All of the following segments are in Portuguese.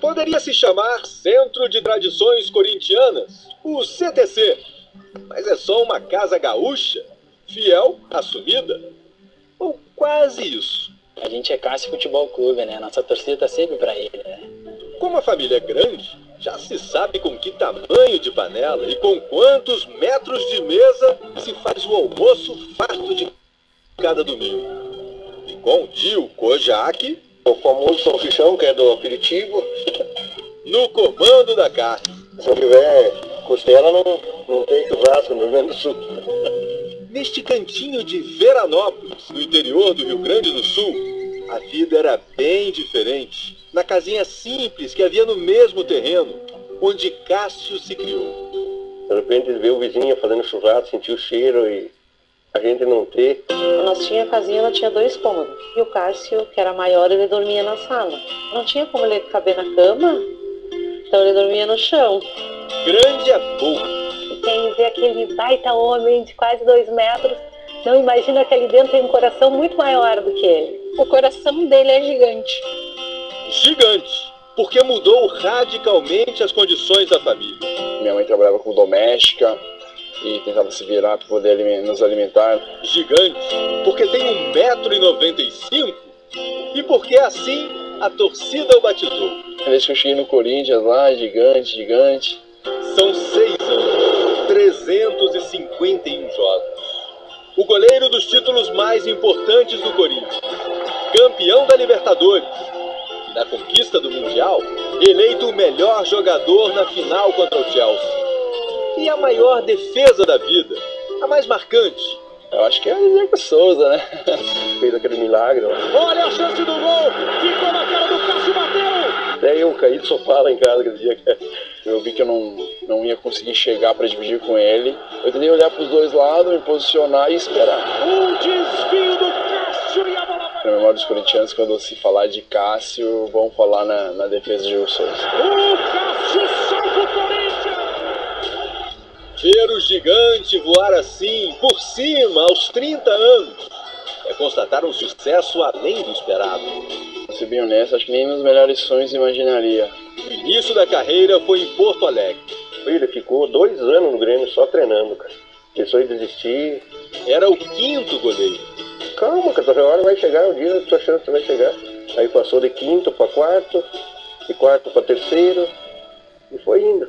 Poderia se chamar Centro de Tradições Corintianas, o CTC, mas é só uma casa gaúcha, fiel, assumida. Ou quase isso. A gente é Cássio Futebol Clube, né? Nossa torcida tá sempre pra ele, né? Como a família é grande, já se sabe com que tamanho de panela e com quantos metros de mesa se faz o almoço farto de cada domingo. E com o tio Kojak, O famoso salsichão, que é do aperitivo. No comando da carne. Se não tiver costela, não, não tem churrasco no Rio Grande do Sul. Neste cantinho de Veranópolis, no interior do Rio Grande do Sul, a vida era bem diferente. Na casinha simples que havia no mesmo terreno, onde Cássio se criou. De repente ele vê o vizinho fazendo churrasco, sentir o cheiro e a gente não ter. Nós tinha a casinha, ela tinha dois cômodos. E o Cássio, que era maior, ele dormia na sala. Não tinha como ele caber na cama, então ele dormia no chão. Grande é pouco. Quem vê aquele baita homem de quase dois metros, não imagina que ali dentro tem um coração muito maior do que ele. O coração dele é gigante. Gigante. Porque mudou radicalmente as condições da família. Minha mãe trabalhava como doméstica e tentava se virar para poder nos alimentar. Gigante. Porque tem 1,95m e porque assim a torcida o batizou. Desde que eu cheguei no Corinthians lá, gigante, gigante. São seis anos, 351 jogos. O goleiro dos títulos mais importantes do Corinthians. Campeão da Libertadores. E na conquista do Mundial, eleito o melhor jogador na final contra o Chelsea. E a maior defesa da vida, a mais marcante. Eu acho que é o Diego Souza, né? Fez aquele milagre. Olha a chance do gol! Ficou na cara do Cássio, bateu! Até eu caí do sofá lá em casa aquele dia. Eu vi que eu não, não ia conseguir chegar para dividir com ele. Eu tentei olhar para os dois lados, me posicionar e esperar. Um desvio do Cássio e a bola vai. Na memória dos corintianos, quando se falar de Cássio, vão falar na, na defesa de Diego Souza. O Cássio salva o Corinthians! Ver o gigante voar assim, por cima, aos 30 anos, é constatar um sucesso além do esperado. Pra ser bem honesto, acho que nem nos melhores sonhos imaginaria. O início da carreira foi em Porto Alegre. Ele ficou dois anos no Grêmio só treinando, cara. Pensou em desistir. Era o quinto goleiro. Calma, cara, tua hora vai chegar, um dia a tua chance vai chegar. Aí passou de quinto para quarto, de quarto para terceiro, e foi indo.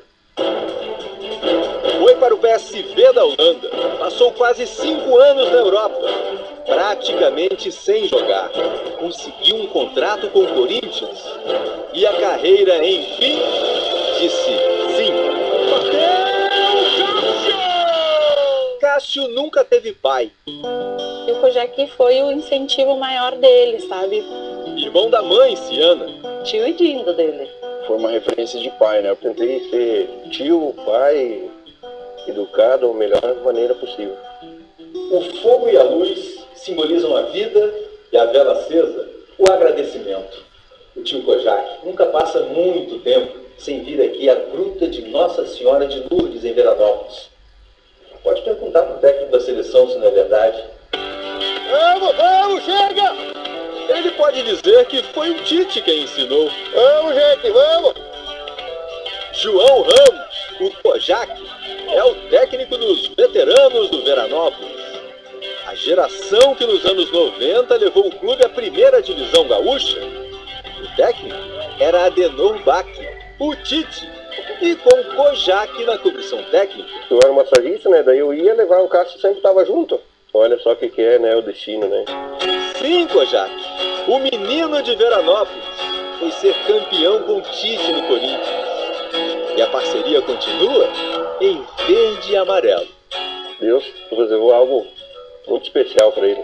Foi para o PSV da Holanda. Passou quase cinco anos na Europa. Praticamente sem jogar. Conseguiu um contrato com o Corinthians. E a carreira, enfim, disse sim. Bateu! Cássio! Cássio nunca teve pai. E o Kojak foi o incentivo maior dele, sabe? Irmão da mãe, Ciana. Tio e Dindo dele. Foi uma referência de pai, né? Eu tentei ser tio, pai, educado da melhor maneira possível. O fogo e a luz simbolizam a vida e a vela acesa, o agradecimento. O tio Kojak nunca passa muito tempo sem vir aqui à gruta de Nossa Senhora de Lourdes, em Veranópolis. Pode perguntar para o técnico da seleção se não é verdade. Vamos, vamos, chega! Ele pode dizer que foi o Tite quem ensinou. Vamos, gente, vamos! João Ramos, o Kojak, é o técnico dos veteranos do Veranópolis. A geração que nos anos 90 levou o clube à primeira divisão gaúcha. O técnico era Adenor Bach, o Tite, e com Kojak na comissão técnica. Eu era massagista, né? Daí eu ia levar o Cássio sempre estava junto. Olha só o que, que é, né? O destino, né? Sim, Kojak, o menino de Veranópolis foi ser campeão com o Tite no Corinthians. E a parceria continua em verde e amarelo. Deus reservou algo muito especial para ele.